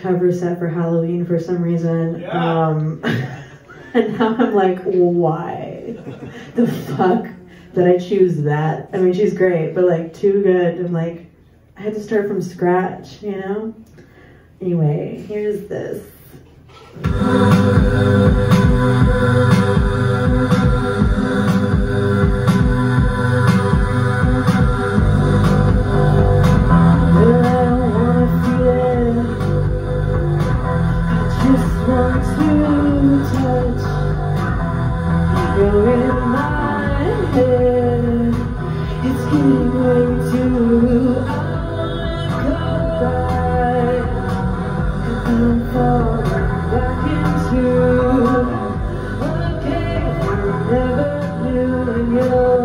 cover set for Halloween for some reason. Yeah. Um, and now I'm like, why the fuck did I choose that? I mean, she's great, but like too good. I'm like, I had to start from scratch, you know? Anyway, here's this. It's getting too occupied Cause I'm falling back into A I never knew I